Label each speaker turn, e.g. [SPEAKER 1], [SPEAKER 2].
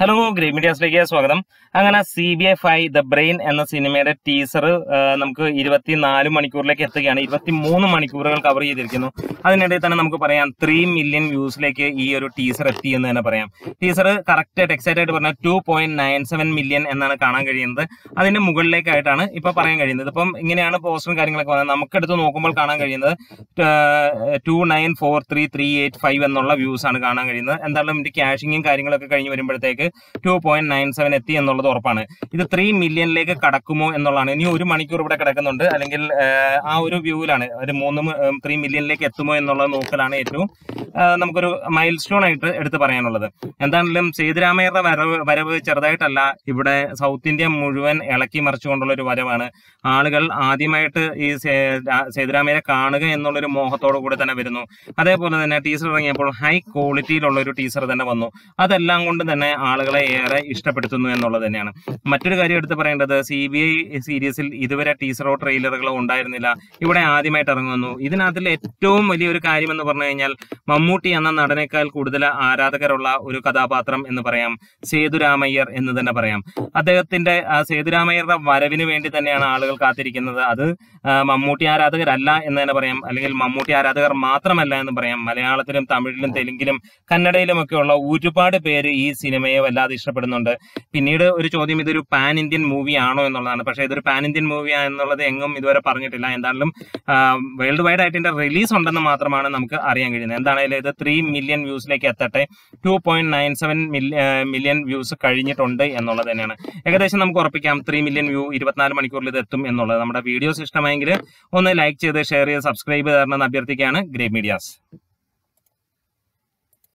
[SPEAKER 1] Hello great മീഡിയാസിലേക്ക് സ്വാഗതം. അങ്ങനെ C B F I the brain എന്ന സിനിമയുടെ ടീസർ നമുക്ക് ഇരുപത്തിനാല് മണിക്കൂറിലേക്ക് എത്തുകയാണ്. ഇരുപത്തി മൂന്ന് മണിക്കൂറുകൾ കവർ ചെയ്തിരിക്കുന്നു. അതിനിടയിൽ തന്നെ നമുക്ക് പറയാം ത്രീ മില്യൺ വ്യൂസിലേക്ക് ഈ ഒരു ടീസർ എത്തി എന്ന് തന്നെ പറയാം. ടീസർ കറക്റ്റ് എക്സൈറ്റ് ആയിട്ട് പറഞ്ഞാൽ two point nine seven million എന്നാണ് കാണാൻ കഴിയുന്നത്. അതിന്റെ മുകളിലേക്കായിട്ടാണ് ഇപ്പൊ പറയാൻ കഴിയുന്നത്. ഇപ്പം ഇങ്ങനെയാണ് പോസ്റ്ററും കാര്യങ്ങളൊക്കെ വന്നത്. നമുക്കെടുത്ത് നോക്കുമ്പോൾ കാണാൻ കഴിയുന്നത് two nine four three three eight five എന്നുള്ള വ്യൂസ് ആണ് കാണാൻ കഴിയുന്നത്. എന്തായാലും ക്യാഷിങ്ങും കാര്യങ്ങളൊക്കെ കഴിഞ്ഞ് വരുമ്പോഴത്തേക്ക് ടു പോയിന്റ് നയൻ സെവൻ എത്തി എന്നുള്ളത് ഉറപ്പാണ്. ഇത് ത്രീ മില്യണിലേക്ക് കടക്കുമോ എന്നുള്ളതാണ്. ഇനി ഒരു മണിക്കൂർ ഇവിടെ കിടക്കുന്നുണ്ട്. അല്ലെങ്കിൽ ആ ഒരു വ്യൂവിലാണ്. ഒരു മൂന്ന് ത്രീ മില്യണിലേക്ക് എത്തുമോ എന്നുള്ള നോക്കലാണ് ഏറ്റവും നമുക്കൊരു മൈൽ സ്റ്റോൺ ആയിട്ട് എടുത്ത് പറയാനുള്ളത്. എന്താണെങ്കിലും സേതുരാമയ്യരുടെ വരവ് വരവ് ചെറുതായിട്ടല്ല. ഇവിടെ സൗത്ത് ഇന്ത്യ മുഴുവൻ ഇളക്കി മറിച്ചുകൊണ്ടുള്ള ഒരു വരവാണ്. ആളുകൾ ആദ്യമായിട്ട് ഈ സേതുരാമയെ കാണുക എന്നുള്ളൊരു മോഹത്തോടു കൂടി തന്നെ വരുന്നു. അതേപോലെ തന്നെ ടീസർ ഇറങ്ങിയപ്പോൾ ഹൈ ക്വാളിറ്റിയിലുള്ള ഒരു ടീസർ തന്നെ വന്നു. അതെല്ലാം കൊണ്ട് തന്നെ ആളുകളെ ഏറെ ഇഷ്ടപ്പെടുത്തുന്നു എന്നുള്ളത് തന്നെയാണ്. മറ്റൊരു കാര്യം എടുത്ത് പറയേണ്ടത് സി ബി ഐ സീരീസിൽ ഇതുവരെ ടീസറോ ട്രെയിലറുകളോ ഉണ്ടായിരുന്നില്ല. ഇവിടെ ആദ്യമായിട്ട് ഇറങ്ങുന്നു. ഇതിനകത്തിൽ ഏറ്റവും വലിയൊരു കാര്യം എന്ന് പറഞ്ഞു കഴിഞ്ഞാൽ മമ്മൂട്ടി എന്ന നടനേക്കാൾ കൂടുതൽ ആരാധകരുള്ള ഒരു കഥാപാത്രം എന്ന് പറയാം. സേതുരാമയ്യർ എന്ന് തന്നെ പറയാം. അദ്ദേഹത്തിന്റെ സേതുരാമയ്യരുടെ വരവിന് വേണ്ടി തന്നെയാണ് ആളുകൾ കാത്തിരിക്കുന്നത്. അത് മമ്മൂട്ടി ആരാധകരല്ല എന്ന് തന്നെ പറയാം. അല്ലെങ്കിൽ മമ്മൂട്ടി ആരാധകർ മാത്രമല്ല എന്ന് പറയാം. മലയാളത്തിലും തമിഴിലും തെലുങ്കിലും കന്നഡയിലും ഒക്കെ ഉള്ള ഒരുപാട് പേര് ഈ സിനിമയെ വല്ലാതെ ഇഷ്ടപ്പെടുന്നുണ്ട്. പിന്നീട് ഒരു ചോദ്യം ഇതൊരു പാൻ ഇന്ത്യൻ മൂവി ആണോ എന്നുള്ളതാണ്. പക്ഷേ ഇതൊരു പാൻ ഇന്ത്യൻ മൂവി എന്നുള്ളത് എങ്ങും ഇതുവരെ പറഞ്ഞിട്ടില്ല. എന്തായാലും വേൾഡ് വൈഡ് ആയിട്ട് ഇതിന്റെ റിലീസ് ഉണ്ടെന്ന് മാത്രമാണ് നമുക്ക് അറിയാൻ കഴിയുന്നത്. എന്താണെങ്കിലും ഇത് ത്രീ മില്യൺ വ്യൂസിലേക്ക് എത്തട്ടെ. Two point nine seven million views കഴിഞ്ഞിട്ടുണ്ട് എന്നുള്ളത് തന്നെയാണ്. ഏകദേശം നമുക്ക് ഉറപ്പിക്കാം. ത്രീ മില്യൺ വ്യൂ ഇരുപത്തിനാല് മണിക്കൂറിൽ ഇത് എത്തും എന്നുള്ളത്. നമ്മുടെ വീഡിയോസ് ഇഷ്ടമായെങ്കിൽ ഒന്ന് ലൈക്ക് ചെയ്ത് ഷെയർ ചെയ്ത് സബ്സ്ക്രൈബ് തരണമെന്ന് അഭ്യർത്ഥിക്കുകയാണ് ഗ്രേ മീഡിയാസ്